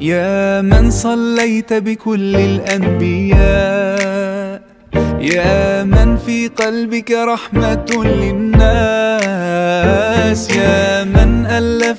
يا من صليت بكل الأنبياء يا من في قلبك رحمة للناس يا